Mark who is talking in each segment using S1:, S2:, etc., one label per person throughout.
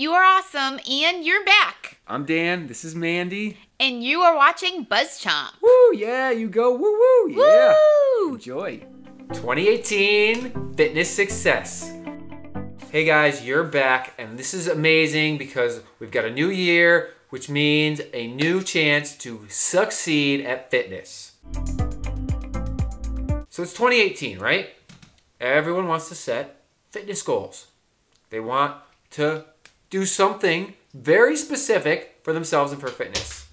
S1: You are awesome, and you're back.
S2: I'm Dan. This is Mandi.
S1: And you are watching BuzzChomp.
S2: Woo! Yeah, you go. Woo woo! Yeah.
S1: Woo!
S2: Enjoy. 2018 fitness success. Hey guys, you're back, and this is amazing because we've got a new year, which means a new chance to succeed at fitness. So it's 2018, right? Everyone wants to set fitness goals. They want to do something very specific for themselves and for fitness.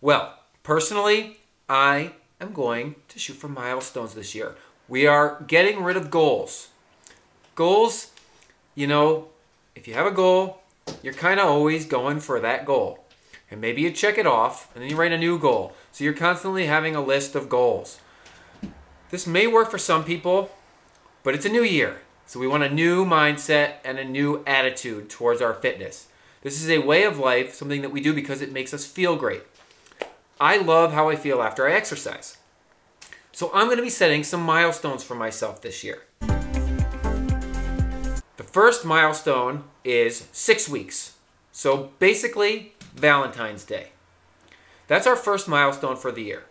S2: Well, personally, I am going to shoot for milestones this year. We are getting rid of goals. Goals, you know, if you have a goal, you're kind of always going for that goal. And maybe you check it off and then you write a new goal. So you're constantly having a list of goals. This may work for some people, but it's a new year. So we want a new mindset and a new attitude towards our fitness. This is a way of life, something that we do because it makes us feel great. I love how I feel after I exercise. So I'm going to be setting some milestones for myself this year. The first milestone is six weeks. So basically, Valentine's Day. That's our first milestone for the year.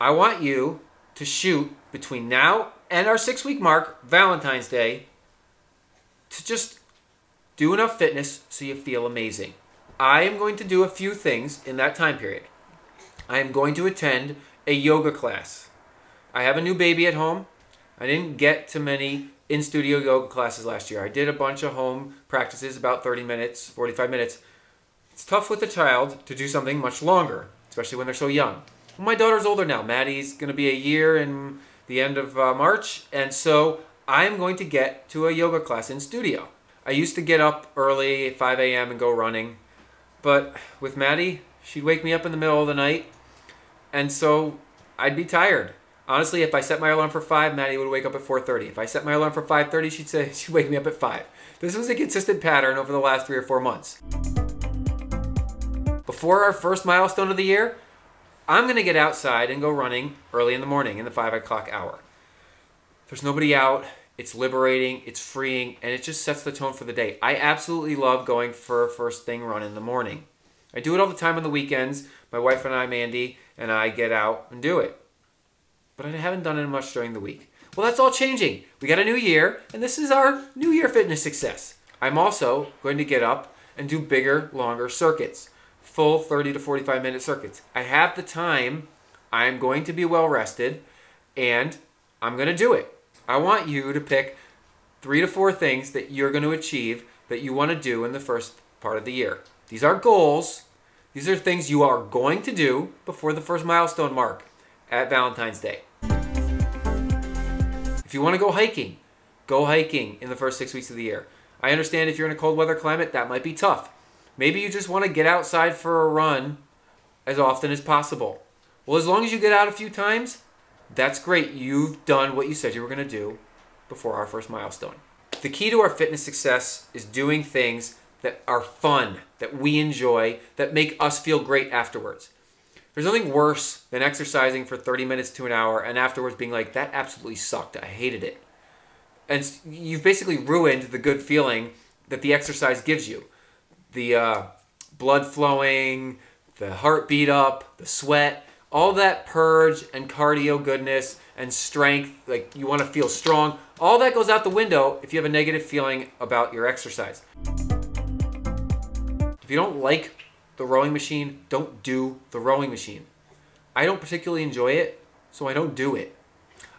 S2: I want you to shoot between now and our six week mark, Valentine's Day, to just do enough fitness so you feel amazing. I am going to do a few things in that time period. I am going to attend a yoga class. I have a new baby at home. I didn't get to many in studio yoga classes last year. I did a bunch of home practices, about 30 minutes, 45 minutes. It's tough with a child to do something much longer, especially when they're so young. My daughter's older now. Maddie's going to be a year in the end of uh, March, and so I'm going to get to a yoga class in studio. I used to get up early, 5 a.m., and go running, but with Maddie, she'd wake me up in the middle of the night, and so I'd be tired. Honestly, if I set my alarm for 5, Maddie would wake up at 4.30. If I set my alarm for 5.30, she'd say she'd wake me up at 5. This was a consistent pattern over the last three or four months. Before our first milestone of the year, I'm going to get outside and go running early in the morning in the 5 o'clock hour. There's nobody out. It's liberating, it's freeing, and it just sets the tone for the day. I absolutely love going for a first thing run in the morning. I do it all the time on the weekends. My wife and I, Mandi, and I get out and do it but I haven't done it much during the week. Well, that's all changing. We got a new year, and this is our New Year fitness success. I'm also going to get up and do bigger, longer circuits, full 30 to 45 minute circuits. I have the time, I'm going to be well rested, and I'm going to do it. I want you to pick three to four things that you're going to achieve that you want to do in the first part of the year. These are goals. These are things you are going to do before the first milestone mark at Valentine's Day. If you want to go hiking, go hiking in the first six weeks of the year. I understand if you're in a cold weather climate, that might be tough. Maybe you just want to get outside for a run as often as possible. Well, as long as you get out a few times, that's great. You've done what you said you were going to do before our first milestone. The key to our fitness success is doing things that are fun, that we enjoy, that make us feel great afterwards. There's nothing worse than exercising for 30 minutes to an hour and afterwards being like, that absolutely sucked. I hated it. And you've basically ruined the good feeling that the exercise gives you. The uh, blood flowing, the heartbeat up, the sweat, all that purge and cardio goodness and strength, like you want to feel strong, all that goes out the window if you have a negative feeling about your exercise. If you don't like the rowing machine, don't do the rowing machine. I don't particularly enjoy it, so I don't do it.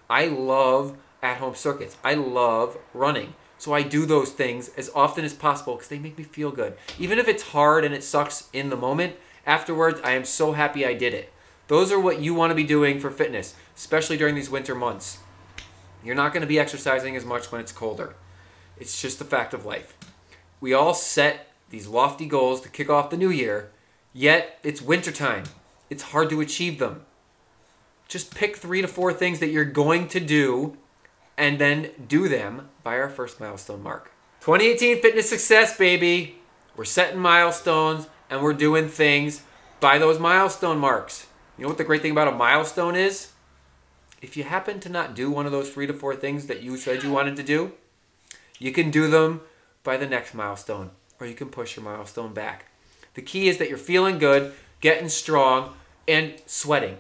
S2: I love at home circuits. I love running. So I do those things as often as possible because they make me feel good. Even if it's hard and it sucks in the moment, afterwards I am so happy I did it. Those are what you want to be doing for fitness, especially during these winter months. You're not going to be exercising as much when it's colder. It's just the fact of life. We all set these lofty goals to kick off the new year, yet it's wintertime. It's hard to achieve them. Just pick three to four things that you're going to do and then do them by our first milestone mark. 2018 fitness success, baby. We're setting milestones and we're doing things by those milestone marks. You know what the great thing about a milestone is? If you happen to not do one of those three to four things that you said you wanted to do, you can do them by the next milestone, or you can push your milestone back. The key is that you're feeling good, getting strong, and sweating.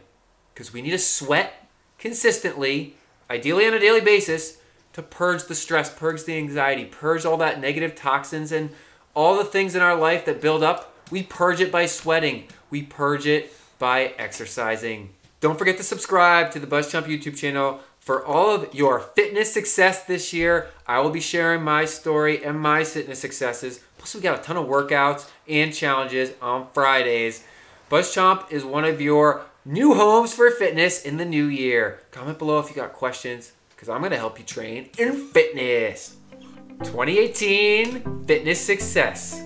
S2: Because we need to sweat consistently, ideally on a daily basis, to purge the stress, purge the anxiety, purge all that negative toxins and all the things in our life that build up. We purge it by sweating, we purge it by exercising. Don't forget to subscribe to the BuzzChomp YouTube channel for all of your fitness success this year. I will be sharing my story and my fitness successes. Plus, we got a ton of workouts and challenges on Fridays. BuzzChomp is one of your new homes for fitness in the new year. Comment below if you got questions because I'm going to help you train in fitness. 2018 Fitness Success.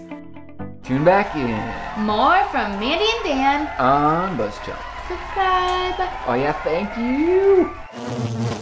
S2: Tune back in
S1: More from Mandi and Dan.
S2: on BuzzChomp.
S1: Subscribe.
S2: Oh yeah, thank you.